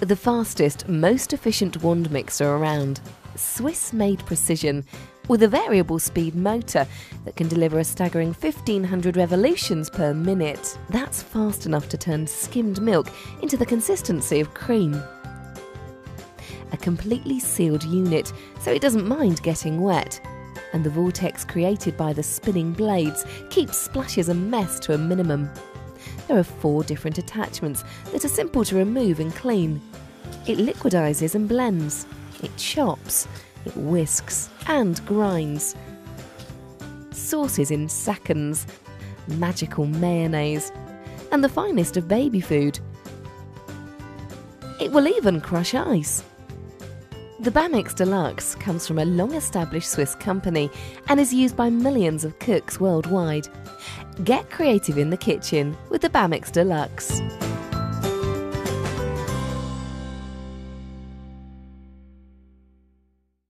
The fastest, most efficient wand mixer around. Swiss made precision with a variable speed motor that can deliver a staggering 1500 revolutions per minute. That's fast enough to turn skimmed milk into the consistency of cream. A completely sealed unit, so it doesn't mind getting wet. And the vortex created by the spinning blades keeps splashes and mess to a minimum. There are four different attachments that are simple to remove and clean. It liquidizes and blends. It chops. It whisks and grinds. Sauces in seconds. Magical mayonnaise. And the finest of baby food. It will even crush ice. The Bamix Deluxe comes from a long established Swiss company and is used by millions of cooks worldwide. Get creative in the kitchen with the Bamix Deluxe.